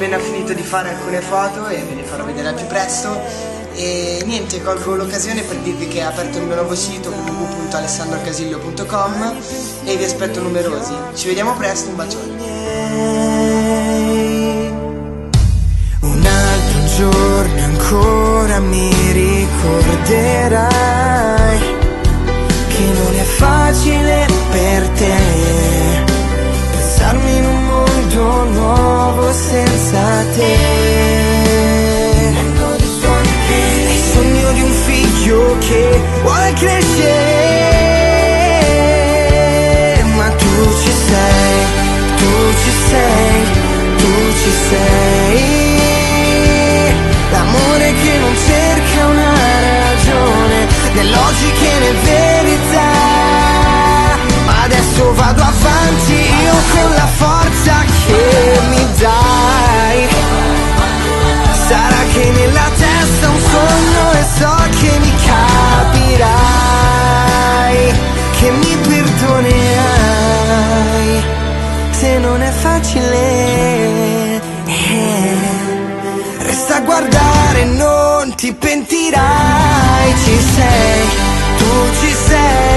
appena finito di fare alcune foto e ve le farò vedere al più presto. E niente, colgo l'occasione per dirvi che è aperto il mio nuovo sito www.alessandrocasillo.com e vi aspetto numerosi. Ci vediamo presto, un bacione. Un altro giorno ancora mi ricorderai senza te. È il sogno di un figlio che vuole crescere, ma tu ci sei, tu ci sei, tu ci sei. L'amore che non cerca una ragione, né logiche né verità. Ma adesso vado avanti io con la forza testa un sogno e so che mi capirai, che mi perdonerai, se non è facile. eh. Resta a guardare, non ti pentirai, ci sei, tu ci sei.